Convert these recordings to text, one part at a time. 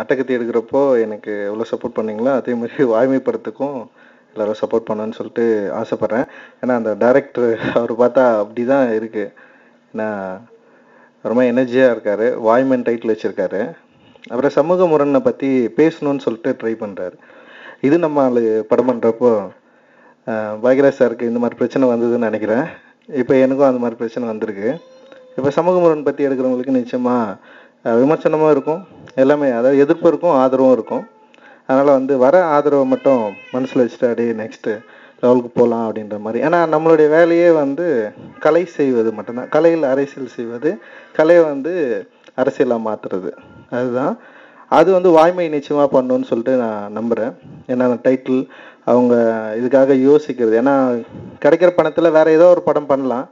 அட்டகத்தி எடுக்கிறப்போ எனக்கு எவ்வளோ சப்போர்ட் பண்ணீங்களோ? அதே மாதிரி வாய்மை படத்துக்கும் எல்லாரும் சப்போர்ட் பண்ணணும்னு சொல்லிட்டு ஆசைப்பட்றேன். ஏன்னா அந்த டேரக்டர் அவர் பார்த்தா அப்படி தான் இருக்குது ஏன்னா ரொம்ப எனர்ஜியாக இருக்கார். வாய்மன் டைட்டில் வச்சுருக்காரு. அப்புறம் சமூக முரணை பற்றி பேசணும்னு சொல்லிட்டு ட்ரை பண்ணுறாரு இது நம்ம ஆள் படம் பண்ணுறப்போ பாக்யராஜ் சாருக்கு இந்த மாதிரி பிரச்சனை வந்ததுன்னு நினைக்கிறேன். இப்போ எனக்கும் அந்த மாதிரி பிரச்சனை வந்திருக்கு. இப்போ சமூக முரண் பற்றி எடுக்கிறவங்களுக்கு நிச்சயமாக விமர்சனமாக இருக்கும். எல்லாமே அதாவது எதிர்ப்பு இருக்கும் ஆதரவும் இருக்கும். அதனால் வந்து வர ஆதரவை மட்டும் மனசில் வச்சுட்டு அப்படியே நெக்ஸ்ட்டு லெவலுக்கு போகலாம் அப்படின்ற மாதிரி. ஏன்னா நம்மளுடைய வேலையே வந்து கலை செய்வது மட்டும்தான். கலையில் அரசியல் செய்வது கலையை வந்து அரசியலாக மாற்றுறது அதுதான். அது வந்து வாய்மை நிச்சயமாக பண்ணணும்னு சொல்லிட்டு நான் நம்புகிறேன் ஏன்னா அந்த டைட்டில் அவங்க இதுக்காக யோசிக்கிறது. ஏன்னா கிடைக்கிற பணத்தில் வேற ஏதோ ஒரு படம் பண்ணலாம்.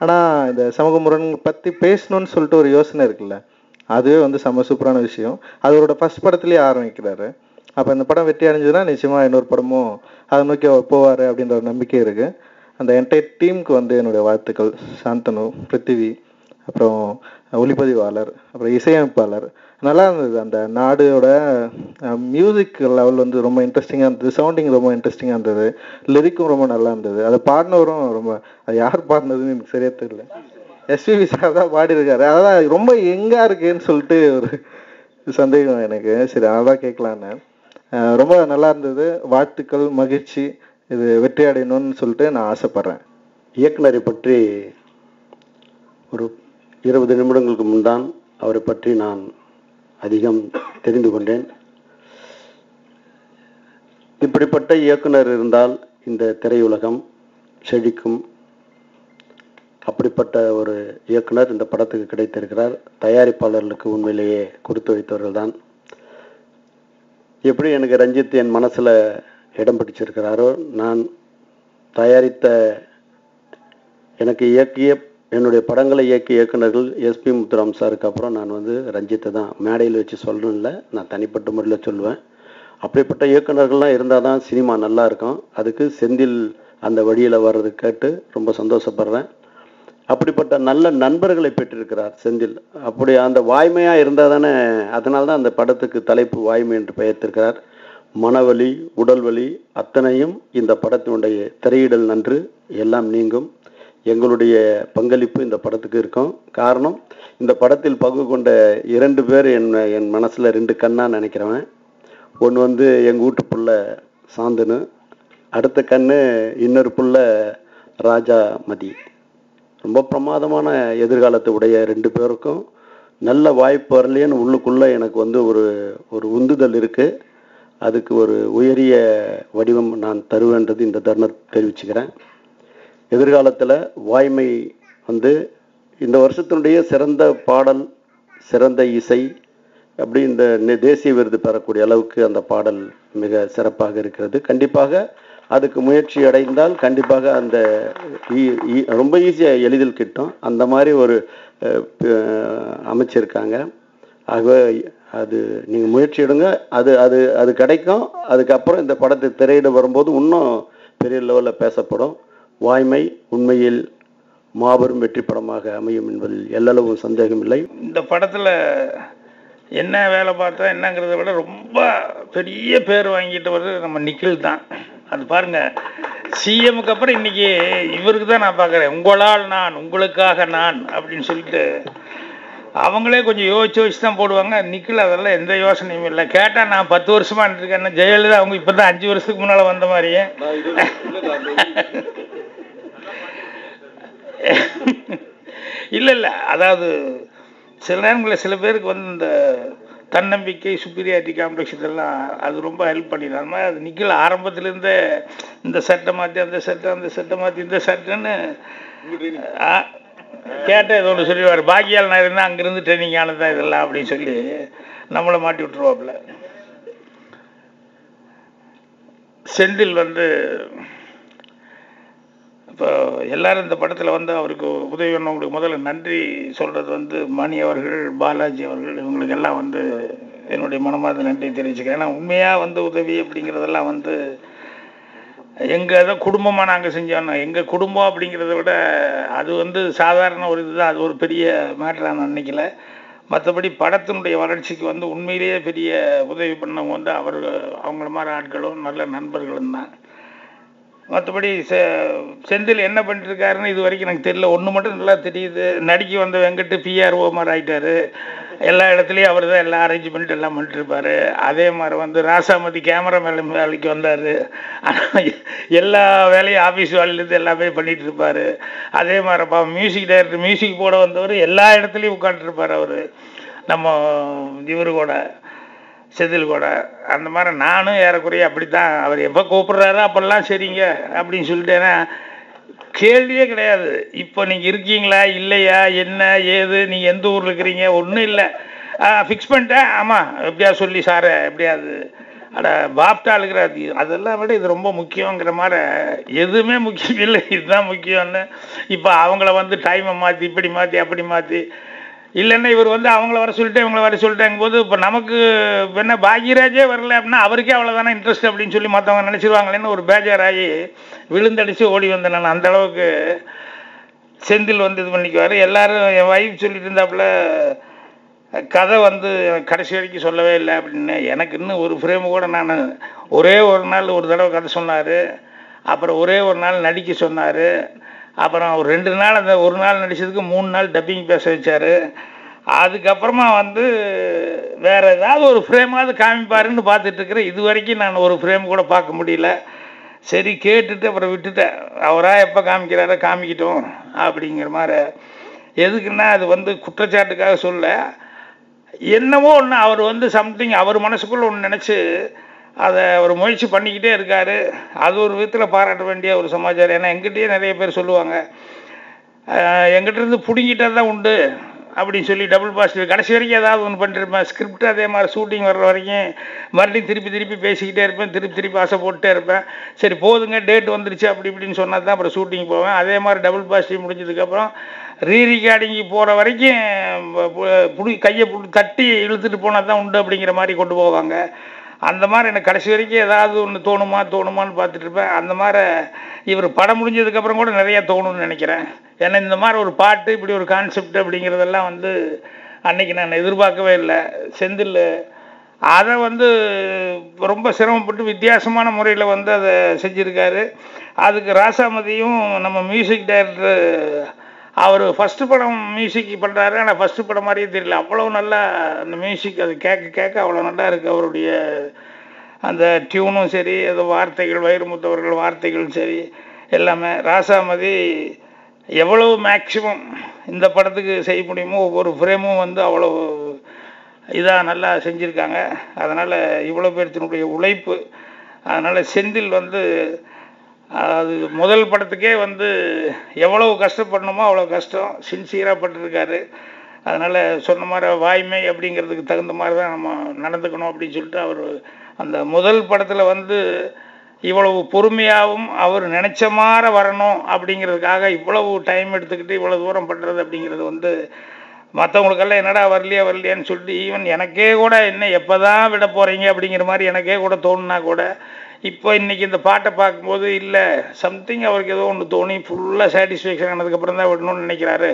ஆனால் இந்த சமூக முரண் பற்றி பேசணும்னு சொல்லிட்டு ஒரு யோசனை இருக்குல்ல. அதுவே வந்து செம்ம சூப்பரான விஷயம். அதோட ஃபர்ஸ்ட் படத்துலேயே ஆரம்பிக்கிறாரு. அப்போ இந்த படம் வெற்றி அடைஞ்சதுன்னா நிச்சயமாக இன்னொரு படமும் அதை நோக்கி அவர் போவார் அப்படின்ற ஒரு நம்பிக்கை இருக்குது அந்த என்டையர் டீமுக்கு வந்து என்னுடைய வாழ்த்துக்கள். சாந்தனு பிருத்திவி அப்புறம் ஒளிப்பதிவாளர் அப்புறம் இசையமைப்பாளர். நல்லா இருந்தது அந்த நாடோட மியூசிக் லெவல் வந்து ரொம்ப இன்ட்ரெஸ்டிங்காக இருந்தது. சவுண்டிங் ரொம்ப இன்ட்ரெஸ்டிங்காக இருந்தது. லிரிக்கும் ரொம்ப நல்லா இருந்தது. அதை பாடினவரும் ரொம்ப அது யார் பாடினதுன்னு எனக்கு சரியா தெரியல. எஸ்பிபி சார் தான் பாடியிருக்காரு. அதான் ரொம்ப எங்கா இருக்கேன்னு சொல்லிட்டு ஒரு சந்தேகம் எனக்கு. சரி அதான் கேட்கலான்னு. ரொம்ப நல்லா இருந்தது. வாழ்த்துக்கள் மகிழ்ச்சி. இது வெற்றி அடையணும்னு சொல்லிட்டு நான் ஆசைப்படுறேன். இயக்குனரை பற்றி ஒரு இருபது நிமிடங்களுக்கு முன்தான் அவரை பற்றி நான் அதிகம் தெரிந்து கொண்டேன். இப்படிப்பட்ட இயக்குனர் இருந்தால் இந்த திரையுலகம் செழிக்கும். அப்படிப்பட்ட ஒரு இயக்குனர் இந்த படத்துக்கு கிடைத்திருக்கிறார். தயாரிப்பாளர்களுக்கு உண்மையிலேயே கொடுத்து வைத்தவர்கள் தான் எப்படி எனக்கு ரஞ்சித் என் மனசில் இடம் பிடிச்சிருக்கிறாரோ நான் தயாரித்த எனக்கு இயக்கிய என்னுடைய படங்களை இயக்கிய இயக்குனர்கள் எஸ்பி முத்துராம் சாருக்கு அப்புறம் நான் வந்து ரஞ்சித்தை தான் மேடையில் வச்சு சொல்லணும் இல்லை நான் தனிப்பட்ட முறையில் சொல்லுவேன். அப்படிப்பட்ட இயக்குனர்கள்லாம் இருந்தால் தான் சினிமா நல்லா இருக்கும். அதுக்கு செந்தில் அந்த வழியில் வர்றது கேட்டு ரொம்ப சந்தோஷப்படுறேன். அப்படிப்பட்ட நல்ல நண்பர்களை பெற்றிருக்கிறார் செந்தில். அப்படி அந்த வாய்மையாக இருந்தால் தானே அதனால தான் அந்த படத்துக்கு தலைப்பு வாய்மை என்று பெயர்த்திருக்கிறார். மனவலி உடல்வலி அத்தனையும் இந்த படத்தினுடைய திரையிடல் நன்று எல்லாம் நீங்கும். எங்களுடைய பங்களிப்பு இந்த படத்துக்கு இருக்கும். காரணம் இந்த படத்தில் பங்கு கொண்ட இரண்டு பேர் என் என் மனசில் ரெண்டு கண்ணா நினைக்கிறவன். ஒன்று வந்து எங்கள் வீட்டு புள்ள சாந்தனு அடுத்த கண்ணு இன்னொரு புள்ள ராஜா மதி. ரொம்ப பிரமாதமான எதிர்காலத்தை உடைய ரெண்டு பேருக்கும் நல்ல வாய்ப்பு வரலையேன்னு உள்ளுக்குள்ளே எனக்கு வந்து ஒரு ஒரு உந்துதல் இருக்குது அதுக்கு ஒரு உயரிய வடிவம் நான் தருவேன்றது இந்த தருணம் தெரிவிச்சுக்கிறேன். எதிர்காலத்தில் வாய்மை வந்து இந்த வருஷத்தினுடைய சிறந்த பாடல் சிறந்த இசை அப்படி இந்த தேசிய விருது பெறக்கூடிய அளவுக்கு அந்த பாடல் மிக சிறப்பாக இருக்கிறது. கண்டிப்பாக அதுக்கு முயற்சி அடைந்தால் கண்டிப்பாக அந்த ஈ- ரொம்ப ஈஸியாக எளிதில் கிட்டும். அந்த மாதிரி ஒரு அமைச்சிருக்காங்க. ஆகவே அது நீங்கள் முயற்சி எடுங்க. அது அது அது கிடைக்கும். அதுக்கப்புறம் இந்த படத்தை திரையிட வரும்போது இன்னும் பெரிய லெவலில் பேசப்படும். வாய்மை உண்மையில் மாபெரும் வெற்றி படமாக அமையும் என்பதில் எல்லளவும் சந்தேகமில்லை இந்த படத்தில் என்ன வேலை பார்த்தா என்னங்கிறத விட ரொம்ப பெரிய பேர் வாங்கிட்டு வர்றது நம்ம நிக்கில் தான். அது பாருங்க சிஎம்க்கு அப்புறம் இன்னைக்கு இவருக்கு தான் நான் பார்க்குறேன். உங்களால் நான் உங்களுக்காக நான் அப்படின்னு சொல்லிட்டு அவங்களே கொஞ்சம் யோசிச்சு யோசிச்சு தான் போடுவாங்க. நிக்கில் அதெல்லாம் எந்த யோசனையும் இல்லை. கேட்டால் நான் பத்து வருஷமா இருக்கேன் ஜெயலலிதா அவங்க இப்போ தான் அஞ்சு வருஷத்துக்கு முன்னால் வந்த மாதிரியே. இல்லை இல்லை. அதாவது சில நேரங்களில் சில பேருக்கு வந்து இந்த தன்னம்பிக்கை சுப்பீரியாரிட்டி காம்ப்ளெக்ஸ் இதெல்லாம் அது ரொம்ப ஹெல்ப் பண்ணிடும் அது மாதிரி அது நிக்கல. ஆரம்பத்துலேருந்தே இந்த சட்டை மாற்றி அந்த சட்டை அந்த சட்டை மாற்றி இந்த சட்டைன்னு ஆ, கேட்ட ஏதோ ஒன்று சொல்லிடுவார். பாக்கியால் நான் இருந்தால் அங்கேருந்து ட்ரைனிங் ஆனது தான் இதெல்லாம் அப்படின்னு சொல்லி நம்மளை மாட்டி விட்டுருவாப்புல. செந்தில் வந்து இப்போ எல்லாரும் இந்த படத்தில் வந்து அவருக்கு உதவி பண்ணவங்களுக்கு முதல்ல நன்றி சொல்கிறது வந்து மணி அவர்கள் பாலாஜி அவர்கள் இவங்களுக்கு எல்லாம் வந்து என்னுடைய மனமார்ந்த நன்றி தெரிவிச்சுக்கிறேன். ஏன்னா உண்மையாக வந்து உதவி அப்படிங்கிறதெல்லாம் வந்து எங்கள் தான் குடும்பமாக நாங்கள் செஞ்சோம் எங்கள் குடும்பம் அப்படிங்கிறத விட அது வந்து சாதாரண ஒரு இதுதான். அது ஒரு பெரிய மேட்டராக நான் நினைக்கல. மற்றபடி படத்தினுடைய வளர்ச்சிக்கு வந்து உண்மையிலேயே பெரிய உதவி பண்ணவங்க வந்து அவர் அவங்கள மாதிரி ஆட்களும் நல்ல நண்பர்களும் தான். மற்றபடி செ செந்தில் என்ன பண்ணிட்டுருக்காருன்னு இது வரைக்கும் எனக்கு தெரியல. ஒன்று மட்டும் நல்லா தெரியுது. நடிக்க வந்த வெங்கட் பிஆர்ஓ மாதிரி ஆகிட்டார் எல்லா இடத்துலையும் அவர் தான் எல்லா அரேஞ்ச்மெண்ட் எல்லாம் பண்ணிட்டுருப்பாரு. அதே மாதிரி வந்து ராசாமதி கேமரா மேலே வேலைக்கு வந்தார். எல்லா வேலையும் ஆஃபீஸ் வேலையிலேருந்து எல்லாமே பண்ணிகிட்டு இருப்பார் அதே மாதிரிப்பா மியூசிக் டைரக்டர் மியூசிக் போட வந்தவர் எல்லா இடத்துலையும் உட்காந்துருப்பார் அவர். நம்ம இவரு கூட. செதில் கூட அந்த மாதிரி நானும் ஏறக்குறைய அப்படி தான் அவர் எப்போ கூப்பிட்றாரோ அப்பெல்லாம் சரிங்க அப்படின்னு சொல்லிட்டேன்னா கேள்வியே கிடையாது. இப்போ நீங்கள் இருக்கீங்களா இல்லையா என்ன ஏது நீங்கள் எந்த ஊரில் இருக்கிறீங்க ஒன்றும் இல்லை. ஃபிக்ஸ் பண்ணிட்டேன். ஆமாம் எப்படியா சொல்லி சாரை எப்படியாது அட பாப்டா இருக்கிறாது அதெல்லாம் விட இது ரொம்ப முக்கியங்கிற மாதிரி எதுவுமே முக்கியம் இல்லை. இதுதான் முக்கியம்னு. இப்போ அவங்கள வந்து டைமை மாற்றி இப்படி மாற்றி அப்படி மாற்றி இல்லைன்னா இவர் வந்து அவங்கள வர சொல்லிட்டு இவங்கள வர சொல்லிட்டாங்க போது இப்போ நமக்கு என்ன பாக்யராஜே வரல அப்படின்னா அவருக்கே அவ்வளோதானே இன்ட்ரெஸ்ட் அப்படின்னு சொல்லி மற்றவங்க நினச்சிருவாங்களேன்னு ஒரு பேஜாராகி விழுந்தடிச்சு ஓடி வந்தேன் நான். அந்த அளவுக்கு செந்தில் வந்து இது பண்ணிக்குவார். எல்லாரும் என் வைஃப் சொல்லிட்டு இருந்தாப்புல கதை வந்து கடைசி வரைக்கும் சொல்லவே இல்லை அப்படின்னு. எனக்கு இன்னும் ஒரு ஃப்ரேம் கூட நான் ஒரே ஒரு நாள் ஒரு தடவை கதை சொன்னார். அப்புறம் ஒரே ஒரு நாள் நடிக்க சொன்னார். அப்புறம் ஒரு ரெண்டு நாள் அந்த ஒரு நாள் நடிச்சதுக்கு மூணு நாள் டப்பிங் பேச வச்சார். அதுக்கப்புறமா வந்து வேற ஏதாவது ஒரு ஃப்ரேமாவது காமிப்பாருன்னு பார்த்துட்ருக்குறேன் இது வரைக்கும் நான் ஒரு ஃப்ரேம் கூட பார்க்க முடியல. சரி கேட்டுட்டு அப்புறம் விட்டுட்டேன். அவராக எப்போ காமிக்கிறாரோ காமிக்கிட்டோம் அப்படிங்கிற மாதிரி. எதுக்குன்னா அது வந்து குற்றச்சாட்டுக்காக சொல்ல. என்னவோ ஒன்று அவர் வந்து சம்திங் அவர் மனசுக்குள்ளே ஒன்று நினச்சி அதை அவர் முயற்சி பண்ணிக்கிட்டே இருக்காரு. அது ஒரு விதத்தில் பாராட்ட வேண்டிய ஒரு சமாச்சாரம். ஏன்னா எங்கிட்டயே நிறைய பேர் சொல்லுவாங்க எங்கிட்டேருந்து பிடுங்கிட்டது தான் உண்டு அப்படின்னு சொல்லி டபுள் பாசிட்டிவ் கடைசி வரைக்கும் ஏதாவது ஒன்று பண்ணிருப்பேன். ஸ்கிரிப்ட் அதே மாதிரி ஷூட்டிங் வர்ற வரைக்கும் மறுபடியும் திருப்பி திருப்பி பேசிக்கிட்டே இருப்பேன். திருப்பி திருப்பி ஆசை போட்டுட்டே இருப்பேன். சரி போதுங்க டேட் வந்துருச்சு அப்படி இப்படின்னு சொன்னால் தான் அப்புறம் ஷூட்டிங் போவேன். அதே மாதிரி டபுள் பாசிட்டிவ் முடிஞ்சதுக்கப்புறம் ரீ ரிகார்டிங்கு போகிற வரைக்கும் புடி கையை தட்டி இழுத்துட்டு போனால் தான் உண்டு அப்படிங்கிற மாதிரி கொண்டு போவாங்க. அந்த மாதிரி எனக்கு கடைசி வரைக்கும் ஏதாவது ஒன்று தோணுமா தோணுமான்னு பார்த்துட்டு இருப்பேன். அந்த மாதிரி இவர் படம் முடிஞ்சதுக்கப்புறம் கூட நிறையா தோணும்னு நினைக்கிறேன். ஏன்னா இந்த மாதிரி ஒரு பாட்டு இப்படி ஒரு கான்செப்ட் அப்படிங்கிறதெல்லாம் வந்து அன்னைக்கு நான் எதிர்பார்க்கவே இல்லை. செந்தில் அதை வந்து ரொம்ப சிரமப்பட்டு வித்தியாசமான முறையில் வந்து அதை செஞ்சுருக்காரு. அதுக்கு ராசாமதியும் நம்ம மியூசிக் டைரக்டர் அவர் ஃபஸ்ட்டு படம் மியூசிக் பண்ணுறாரு ஆனால் ஃபஸ்ட்டு படம் மாதிரியே தெரியல. அவ்வளோ நல்லா அந்த மியூசிக் அது கேட்க கேட்க அவ்வளோ நல்லா இருக்குது அவருடைய அந்த டியூனும் சரி அது வார்த்தைகள் வைரமுத்தவர்கள் வார்த்தைகளும் சரி எல்லாமே. ராசாமதி எவ்வளவு மேக்சிமம் இந்த படத்துக்கு செய்ய முடியுமோ ஒவ்வொரு ஃப்ரேமும் வந்து அவ்வளோ இதாக நல்லா செஞ்சுருக்காங்க. அதனால் இவ்வளோ பேர்த்தினுடைய உழைப்பு அதனால் செந்தில் வந்து அது முதல் படத்துக்கே வந்து எவ்வளவு கஷ்டப்படணுமோ அவ்வளோ கஷ்டம். சின்சியராக பட்டிருக்காரு. அதனால் சொன்ன மாதிரி வாய்மை அப்படிங்கிறதுக்கு தகுந்த மாதிரி தான் நம்ம நடந்துக்கணும் அப்படின்னு சொல்லிட்டு அவர் அந்த முதல் படத்தில் வந்து இவ்வளவு பொறுமையாகவும் அவர் நினச்ச மாதிரி வரணும் அப்படிங்கிறதுக்காக இவ்வளவு டைம் எடுத்துக்கிட்டு இவ்வளோ தூரம் பண்ணுறது அப்படிங்கிறது வந்து மற்றவங்களுக்கெல்லாம் என்னடா வரலையா வரலையான்னு சொல்லிட்டு ஈவன் எனக்கே கூட என்ன எப்போ தான் விட போகிறீங்க அப்படிங்கிற மாதிரி எனக்கே கூட தோணுனா கூட இப்போ இன்னைக்கு இந்த பாட்டை பார்க்கும்போது இல்லை சம்திங் அவருக்கு ஏதோ ஒன்று தோணி ஃபுல்லாக சாட்டிஸ்ஃபேக்ஷன் ஆனதுக்கப்புறம் தான் விடணும்னு நினைக்கிறாரு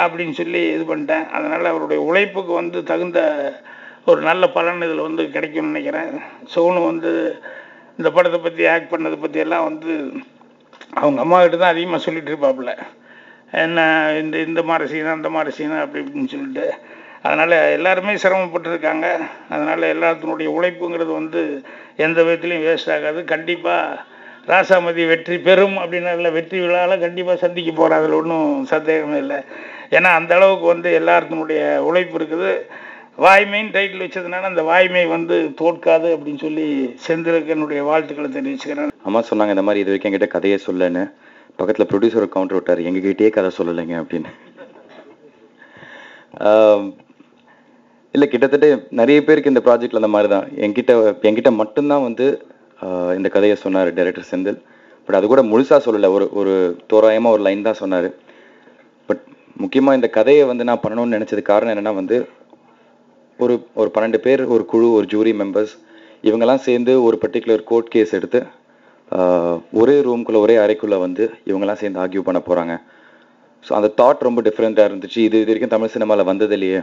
அப்படின்னு சொல்லி இது பண்ணிட்டேன். அதனால் அவருடைய உழைப்புக்கு வந்து தகுந்த ஒரு நல்ல பலன் இதில் வந்து கிடைக்கும்னு நினைக்கிறேன். சோனு வந்து இந்த படத்தை பற்றி ஆக்ட் பண்ணதை பற்றி எல்லாம் வந்து அவங்க அம்மாக்கிட்ட தான் அதிகமாக சொல்லிட்டு இருப்பாப்புல. என்ன இந்த இந்த மாதிரி சீனா அந்த மாதிரி சீனா அப்படி இப்படின்னு சொல்லிட்டு அதனால் எல்லாருமே சிரமப்பட்டிருக்காங்க. அதனால் எல்லாத்தினுடைய உழைப்புங்கிறது வந்து எந்த விதத்துலையும் வேஸ்ட் ஆகாது. கண்டிப்பாக ராசாமதி வெற்றி பெறும் அப்படின்னால இல்லை வெற்றி விழாவில் கண்டிப்பாக சந்திக்க போகிறோம் அதில் ஒன்றும் சந்தேகமே இல்லை. ஏன்னா அந்த அளவுக்கு வந்து எல்லாத்தினுடைய உழைப்பு இருக்குது. வாய்மைன்னு டைட்டில் வச்சதுனால அந்த வாய்மை வந்து தோற்காது அப்படின்னு சொல்லி செந்திலுக்கு என்னுடைய வாழ்த்துக்களை தெரிவிச்சுக்கிறேன். அம்மா சொன்னாங்க இந்த மாதிரி இது வரைக்கும் என்கிட்ட கதையை சொல்லன்னு பக்கத்தில் ப்ரொடியூசர் கவுண்டர் விட்டார் எங்ககிட்டயே கதை சொல்லலைங்க அப்படின்னு. இல்லை கிட்டத்தட்ட நிறைய பேருக்கு இந்த ப்ராஜெக்டில் அந்த மாதிரி தான் என்கிட்ட என்கிட்ட மட்டும்தான் வந்து இந்த கதையை சொன்னார் டைரக்டர் செந்தில். பட் அது கூட முழுசாக சொல்லலை. ஒரு ஒரு தோராயமாக ஒரு லைன் தான் சொன்னார். பட் முக்கியமாக இந்த கதையை வந்து நான் பண்ணணும்னு நினச்சது காரணம் என்னென்னா வந்து ஒரு ஒரு பன்னெண்டு பேர் ஒரு குழு ஒரு ஜூரி மெம்பர்ஸ் இவங்கெல்லாம் சேர்ந்து ஒரு பர்டிகுலர் கோர்ட் கேஸ் எடுத்து ஒரே ரூம்குள்ளே ஒரே அறைக்குள்ளே வந்து இவங்கெல்லாம் சேர்ந்து ஆர்கியூ பண்ண போகிறாங்க ஸோ அந்த தாட் ரொம்ப டிஃப்ரெண்ட்டாக இருந்துச்சு. இது இது வரைக்கும் தமிழ் சினிமாவில் வந்தது இல்லையே.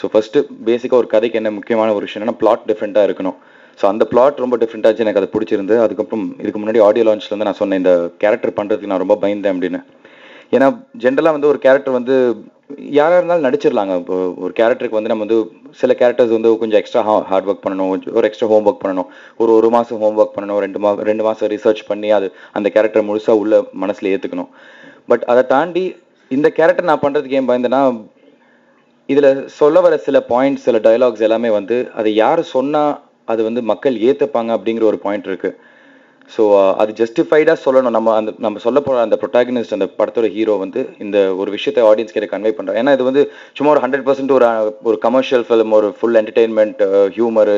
ஸோ ஃபஸ்ட்டு பேசிக்காக ஒரு கதைக்கு என்ன முக்கியமான ஒரு விஷயம் என்னன்னா பிளாட் டிஃப்ரெண்ட்டாக இருக்கணும். ஸோ அந்த பிளாட் ரொம்ப டிஃப்ரெண்ட்டாச்சு எனக்கு அது பிடிச்சிருந்து அதுக்கப்புறம் இதுக்கு முன்னாடி ஆடியோ லான்ச்சில் வந்து நான் சொன்னேன் இந்த கேரக்டர் பண்ணுறதுக்கு நான் ரொம்ப பயந்தேன் அப்படின்னு. ஏன்னா ஜென்ரலாக வந்து ஒரு கேரக்டர் வந்து யாராக இருந்தாலும் நடிச்சிடலாங்க. இப்போ ஒரு கேரக்டருக்கு வந்து நம்ம வந்து சில கேரக்டர்ஸ் வந்து கொஞ்சம் எக்ஸ்ட்ரா ஹார்ட் ஒர்க் பண்ணணும். கொஞ்சம் ஒரு எக்ஸ்ட்ரா ஹோம் ஒர்க் பண்ணணும். ஒரு ஒரு மாதம் ஹோம் ஒர்க் பண்ணணும். ரெண்டு மா ரெண்டு மாதம் ரிசர்ச் பண்ணி அது அந்த கேரக்டர் முழுசாக உள்ள மனசில் ஏற்றுக்கணும் பட் அதை தாண்டி இந்த கேரக்டர் நான் பண்ணுறதுக்கு ஏன் பயந்தேன்னா இதில் சொல்ல வர சில பாயிண்ட்ஸ் சில டைலாக்ஸ் எல்லாமே வந்து அதை யார் சொன்னால் அது வந்து மக்கள் ஏற்றுப்பாங்க அப்படிங்கிற ஒரு பாயிண்ட் இருக்குது ஸோ அது ஜஸ்டிஃபைடாக சொல்லணும். நம்ம அந்த நம்ம சொல்ல போகிற அந்த ப்ரொட்டாகனிஸ்ட் அந்த படத்தோட ஹீரோ வந்து இந்த ஒரு விஷயத்தை ஆடியன்ஸ் கிட்ட கன்வே பண்ணுறோம் ஏன்னா இது வந்து சும்மா ஒரு ஹண்ட்ரட் பர்சன்ட் ஒரு ஒரு கமர்ஷியல் ஃபிலிம் ஒரு full entertainment humour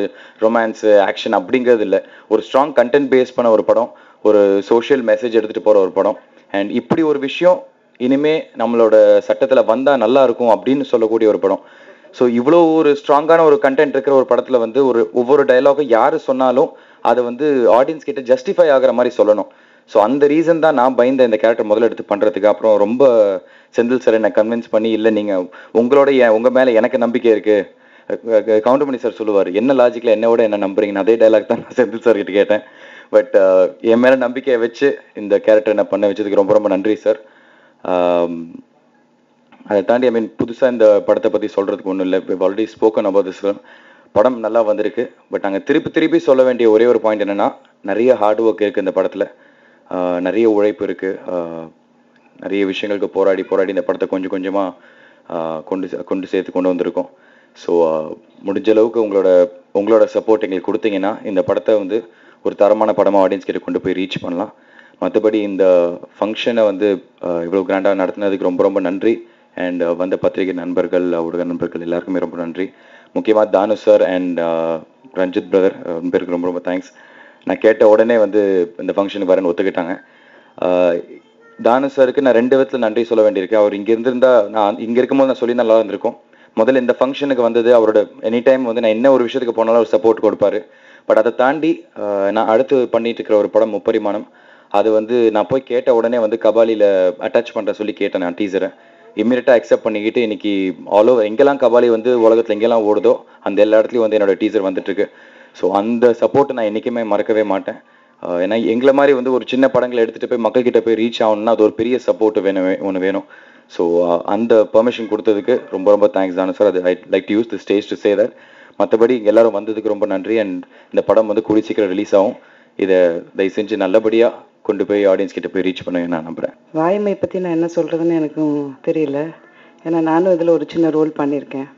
romance action அப்படிங்கிறது இல்லை. ஒரு ஸ்ட்ராங் கண்டென்ட் பேஸ் பண்ண ஒரு படம் ஒரு சோஷியல் மெசேஜ் எடுத்துகிட்டு போகிற ஒரு படம். அண்ட் இப்படி ஒரு விஷயம் இனிமே நம்மளோட சட்டத்தில் வந்தால் நல்லா இருக்கும் அப்படின்னு சொல்லக்கூடிய ஒரு படம். ஸோ இவ்வளோ ஒரு ஸ்ட்ராங்கான ஒரு கண்டென்ட் இருக்கிற ஒரு படத்தில் வந்து ஒரு ஒவ்வொரு டைலாகும் யார் சொன்னாலும் அதை வந்து ஆடியன்ஸ் கிட்ட ஜஸ்டிஃபை ஆகுற மாதிரி சொல்லணும். ஸோ அந்த ரீசன் தான் நான் பயந்த இந்த கேரக்டர் முதல்ல எடுத்து பண்ணுறதுக்கு அப்புறம் ரொம்ப செந்தில் சார் என்னை கன்வின்ஸ் பண்ணி இல்லை நீங்கள் உங்களோட என் உங்கள் மேலே எனக்கு நம்பிக்கை இருக்குது கவுண்டமணி சார் சொல்லுவார் என்ன லாஜிக்கில் என்னோட என்ன நம்புறீங்கன்னு? அதே டைலாக் தான் நான் செந்தில் சார் கிட்ட கேட்டேன். பட் என் மேலே நம்பிக்கையை வச்சு இந்த கேரக்டர் என்ன பண்ண வச்சதுக்கு ரொம்ப ரொம்ப நன்றி சார் அதை தாண்டி ஐ மீன் புதுசாக இந்த படத்தை பற்றி சொல்கிறதுக்கு ஒன்றும் இல்லை. ஆல்ரெடி ஸ்போக்கன் அபவுட் திஸ் படம் நல்லா வந்திருக்கு. பட் அங்கே திருப்பி திருப்பி சொல்ல வேண்டிய ஒரே ஒரு பாயிண்ட் என்னென்னா நிறைய ஹார்ட் ஒர்க் இருக்குது இந்த படத்தில். நிறைய உழைப்பு இருக்குது நிறைய விஷயங்களுக்கு போராடி போராடி இந்த படத்தை கொஞ்சம் கொஞ்சமாக கொண்டு கொண்டு சேர்த்து கொண்டு வந்திருக்கோம். ஸோ முடிஞ்ச அளவுக்கு உங்களோட உங்களோட சப்போர்ட் எங்களுக்கு கொடுத்தீங்கன்னா இந்த படத்தை வந்து ஒரு தரமான படமாக ஆடியன்ஸ் கிட்ட கொண்டு போய் ரீச் பண்ணலாம். மற்றபடி இந்த ஃபங்க்ஷனை வந்து இவ்வளோ இவ்வளவு கிராண்டாக நடத்தினதுக்கு ரொம்ப ரொம்ப நன்றி. அண்ட் வந்த பத்திரிகை நண்பர்கள் ஊடக நண்பர்கள் எல்லாருக்குமே ரொம்ப நன்றி. முக்கியமாக தானு சார் அண்ட் ரஞ்சித் பிரதர் ரெண்டு பேருக்கு ரொம்ப ரொம்ப தேங்க்ஸ் நான் கேட்ட உடனே வந்து இந்த ஃபங்க்ஷனுக்கு வரேன்னு ஒத்துக்கிட்டாங்க. தானு சாருக்கு நான் ரெண்டு விதத்தில் நன்றி சொல்ல வேண்டியிருக்கேன் அவர் இங்கே இருந்திருந்தா நான் இங்கே இருக்கும்போது நான் சொல்லி நல்லா இருந்திருக்கும். முதல்ல இந்த ஃபங்க்ஷனுக்கு வந்தது அவரோட எனி டைம் வந்து நான் என்ன ஒரு விஷயத்துக்கு போனாலும் அவர் சப்போர்ட் கொடுப்பாரு. பட் அதை தாண்டி நான் அடுத்து பண்ணிட்டு இருக்கிற ஒரு படம் முப்பரிமாணம். அது வந்து நான் போய் கேட்ட உடனே வந்து கபாலியில் அட்டாச் பண்ணுற சொல்லி கேட்டேன் நான் டீசரை இம்மீடியட்டாக அக்செப்ட் பண்ணிக்கிட்டு இன்னைக்கு ஆல் ஓவர் எங்கெல்லாம் கபாலி வந்து உலகத்தில் எங்கெல்லாம் ஓடுதோ அந்த எல்லா இடத்துலையும் வந்து என்னோட டீசர் வந்துட்டுருக்கு ஸோ அந்த சப்போர்ட்டை நான் என்றைக்குமே மறக்கவே மாட்டேன். ஏன்னா எங்களை மாதிரி வந்து ஒரு சின்ன படங்களை எடுத்துகிட்டு போய் மக்கள்கிட்ட போய் ரீச் ஆகணும்னா அது ஒரு பெரிய சப்போர்ட் வேணும் ஒன்று வேணும். ஸோ அந்த பெர்மிஷன் கொடுத்ததுக்கு ரொம்ப ரொம்ப தேங்க்ஸ் தானே சார் அது I like to use the stage to say that மற்றபடி எல்லாரும் வந்ததுக்கு ரொம்ப நன்றி. அண்ட் இந்த படம் வந்து கூடி சீக்கிரம் ரிலீஸ் ஆகும். இதை தயவு செஞ்சு நல்லபடியாக கொண்டு போய் ஆடியன்ஸ் கிட்ட போய் ரீச் பண்ணுவேன் நான் நம்புகிறேன் வாய்மை பற்றி நான் என்ன சொல்கிறதுன்னு எனக்கும் தெரியல. ஏன்னா நானும் இதில் ஒரு சின்ன ரோல் பண்ணியிருக்கேன்.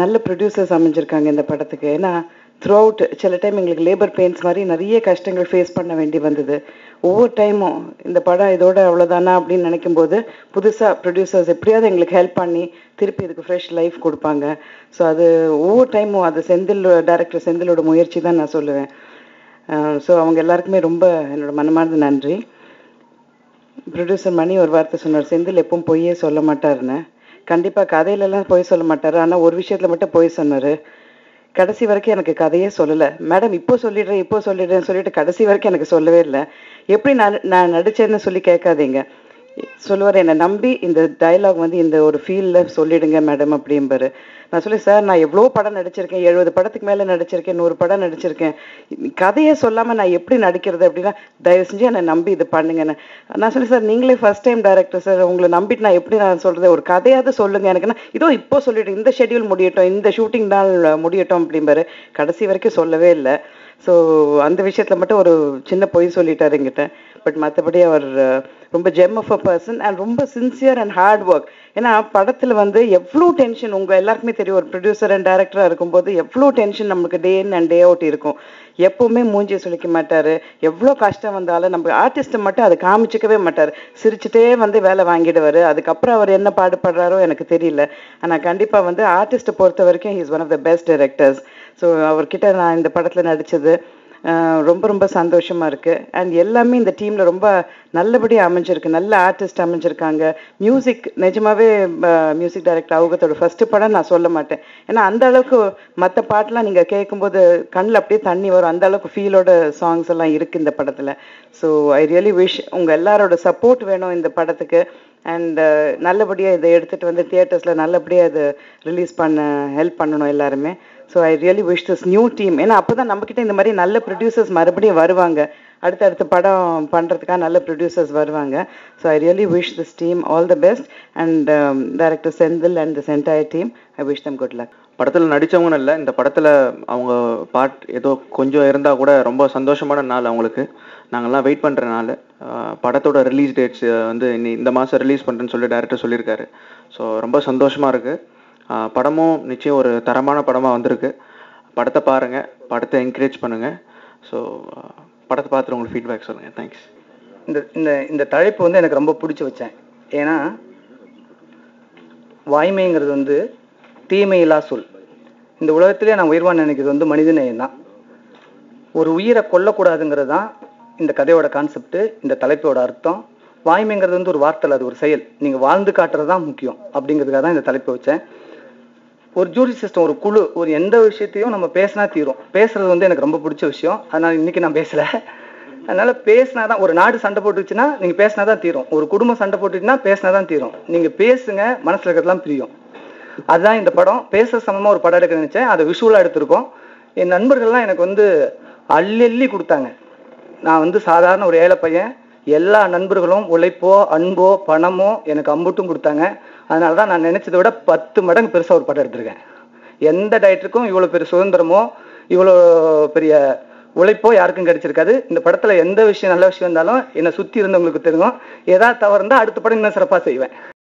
நல்ல ப்ரொடியூசர்ஸ் அமைஞ்சிருக்காங்க இந்த படத்துக்கு. ஏன்னா த்ரூ அவுட் சில டைம் எங்களுக்கு லேபர் பெயின்ஸ் மாதிரி நிறைய கஷ்டங்கள் ஃபேஸ் பண்ண வேண்டி வந்தது. ஒவ்வொரு டைமும் இந்த படம் இதோட அவ்வளோதானா அப்படின்னு நினைக்கும் போது புதுசாக ப்ரொடியூசர்ஸ் எப்படியாவது எங்களுக்கு ஹெல்ப் பண்ணி திருப்பி இதுக்கு ஃப்ரெஷ் லைஃப் கொடுப்பாங்க. ஸோ அது ஒவ்வொரு டைமும் அது செந்தில் டேரக்டர் செந்திலோட முயற்சி தான் நான் சொல்லுவேன். ஸோ அவங்க எல்லாருக்குமே ரொம்ப என்னோட மனமார்ந்த நன்றி. ப்ரொடியூசர் மணி ஒரு வார்த்தை சொன்னார் செந்தில் எப்பவும் பொய்யே சொல்ல மாட்டாருன்னு. கண்டிப்பாக கதையிலலாம் பொய் சொல்ல மாட்டார் ஆனால் ஒரு விஷயத்தில் மட்டும் பொய் சொன்னார். கடைசி வரைக்கும் எனக்கு கதையே சொல்லலை. மேடம் இப்போ சொல்லிடுறேன் இப்போ சொல்லிடுறேன்னு சொல்லிட்டு கடைசி வரைக்கும் எனக்கு சொல்லவே இல்லை. எப்படி நான் நான் நடிச்சேன்னு சொல்லி கேட்காதீங்க. சொல்லுவார் என்னை நம்பி இந்த டயலாக் வந்து இந்த ஒரு ஃபீல்டில் சொல்லிடுங்க மேடம் அப்படிம்பாரு. நான் சொல்லி சார் நான் எவ்வளோ படம் நடிச்சிருக்கேன் எழுபது படத்துக்கு மேலே நடிச்சிருக்கேன் நூறு படம் நடிச்சிருக்கேன். கதையை சொல்லாமல் நான் எப்படி நடிக்கிறது அப்படின்னா தயவு செஞ்சு என்னை நம்பி இது பண்ணுங்கன்னு. நான் சொல்லி சார் நீங்களே ஃபர்ஸ்ட் டைம் டைரக்டர் சார் உங்களை நம்பிட்டு நான் எப்படி நான் சொல்கிறது ஒரு கதையாவது சொல்லுங்க எனக்குன்னா இதோ இப்போ சொல்லிட்டு இந்த ஷெட்யூல் முடியட்டும் இந்த ஷூட்டிங் நாள் முடியட்டும் அப்படிம்பாரு. கடைசி வரைக்கும் சொல்லவே இல்லை. ஸோ அந்த விஷயத்தில் மட்டும் ஒரு சின்ன பொய் சொல்லிட்டாரு என்கிட்ட. பட் மற்றபடி அவர் ரொம்ப gem of a person and ரொம்ப சின்சியர் அண்ட் ஹார்ட் ஒர்க் ஏன்னா படத்தில் வந்து எவ்வளோ டென்ஷன் உங்கள் எல்லாருக்குமே தெரியும். ஒரு ப்ரொடியூசர் அண்ட் டேரக்டராக இருக்கும்போது எவ்வளோ டென்ஷன் நமக்கு டே இன் அண்ட் டே அவுட் இருக்கும். எப்பவுமே மூஞ்சியை சுழிக்க மாட்டார். எவ்வளோ கஷ்டம் வந்தாலும் நம்ம ஆர்டிஸ்ட்டை மட்டும் அதை காமிச்சிக்கவே மாட்டார். சிரிச்சுட்டே வந்து வேலை வாங்கிடுவார். அதுக்கப்புறம் அவர் என்ன பாடுபடுறாரோ எனக்கு தெரியல. ஆனால் கண்டிப்பாக வந்து ஆர்டிஸ்ட்டை பொறுத்த வரைக்கும் is one of the best directors so அவர்கிட்ட நான் இந்த படத்தில் நடித்தது ரொம்ப ரொம்ப சந்தோஷமாக இருக்குது அண்ட் எல்லாமே இந்த டீமில் ரொம்ப நல்லபடியாக அமைஞ்சிருக்கு. நல்ல ஆர்டிஸ்ட் அமைஞ்சிருக்காங்க. மியூசிக் நிஜமாவே மியூசிக் டைரக்டர் அவுகத்தோட ஃபஸ்ட்டு படம் நான் சொல்ல மாட்டேன். ஏன்னா அந்த அளவுக்கு மற்ற பாட்டெலாம் நீங்கள் கேட்கும்போது கண்ணில் அப்படியே தண்ணி வரும். அந்த அளவுக்கு ஃபீலோட சாங்ஸ் எல்லாம் இருக்குது இந்த படத்தில். ஸோ ஐ ரியலி விஷ் உங்கள் எல்லாரோட சப்போர்ட் வேணும் இந்த படத்துக்கு. அண்ட் நல்லபடியாக இதை எடுத்துகிட்டு வந்து தியேட்டர்ஸில் நல்லபடியாக இதை ரிலீஸ் பண்ண ஹெல்ப் பண்ணணும் எல்லாருமே. So I really wish this new team ஏன்னா அப்போ தான் நம்மக்கிட்ட இந்த மாதிரி நல்ல ப்ரொடியூசர்ஸ் மறுபடியும் வருவாங்க. அடுத்தடுத்த படம் பண்ணுறதுக்காக நல்ல ப்ரொடியூசர்ஸ் வருவாங்க. So I really wish this team all the best and director Senthil and this entire team I wish them good luck படத்தில் நடித்தவங்கன்னு இல்லை இந்த படத்தில் அவங்க பாட் ஏதோ கொஞ்சம் இருந்தால் கூட ரொம்ப சந்தோஷமான நாள் அவங்களுக்கு. நாங்கள்லாம் வெயிட் பண்ணுற நாள். படத்தோட ரிலீஸ் டேட்ஸ் வந்து இன்னி இந்த மாதம் ரிலீஸ் பண்ணுறேன்னு சொல்லி டேரக்டர் சொல்லியிருக்காரு. ஸோ ரொம்ப சந்தோஷமாக இருக்குது படமும் நிச்சயம் ஒரு தரமான படமாக வந்திருக்கு. படத்தை பாருங்கள் படத்தை என்கரேஜ் பண்ணுங்கள் ஸோ படத்தை பார்த்துட்டு உங்களுக்கு ஃபீட்பேக் சொல்லுங்கள் தேங்க்ஸ் இந்த இந்த இந்த தலைப்பு வந்து எனக்கு ரொம்ப பிடிச்சி வச்சேன். ஏன்னா வாய்மைங்கிறது வந்து தீமையில்லா சொல். இந்த உலகத்திலே நான் உயிர்வான் நினைக்கிறது வந்து மனிதநேயம் தான். ஒரு உயிரை கொல்லக்கூடாதுங்கிறது தான் இந்த கதையோட கான்செப்ட் இந்த தலைப்போட அர்த்தம். வாய்மைங்கிறது வந்து ஒரு வார்த்தை அது ஒரு செயல். நீங்கள் வாழ்ந்து காட்டுறது தான் முக்கியம் அப்படிங்கிறதுக்காக தான் இந்த தலைப்பை வச்சேன். ஒரு ஜூரி சிஸ்டம் ஒரு குழு ஒரு எந்த விஷயத்தையும் நம்ம பேசினா தீரும். பேசுறது வந்து எனக்கு ரொம்ப பிடிச்ச விஷயம். அதனால இன்னைக்கு நான் பேசல. அதனால பேசினாதான் ஒரு நாடு சண்டை போட்டுச்சுன்னா நீங்க பேசினாதான் தீரும். ஒரு குடும்பம் சண்டை போட்டுச்சுன்னா பேசினாதான் தீரும். நீங்க பேசுங்க மனசுல இருக்கிறதுலாம் பிரியும். அதுதான் இந்த படம். பேசுற சமமா ஒரு படம் எடுக்க நினைச்சேன். அதை விஷுவலா எடுத்திருக்கோம். என் நண்பர்கள்லாம் எனக்கு வந்து அள்ளி கொடுத்தாங்க. நான் வந்து சாதாரண ஒரு ஏழை பையன். எல்லா நண்பர்களும் உழைப்போ அன்போ பணமோ எனக்கு அம்புட்டும் கொடுத்தாங்க. அதனால தான் நான் நினைச்சதை விட பத்து மடங்கு பெருசா ஒரு படம் எடுத்திருக்கேன். எந்த டைரக்டருக்கும் இவ்வளோ பெரிய சுதந்திரமோ இவ்வளோ பெரிய உழைப்போ யாருக்கும் கிடைச்சிருக்காது. இந்த படத்துல எந்த விஷயம் நல்ல விஷயம் இருந்தாலும் என்னை சுத்தி இருந்தவங்களுக்கு தெரியும். ஏதாவது தவறு இருந்தால் அடுத்த படம் இன்னும் சிறப்பா செய்வேன்.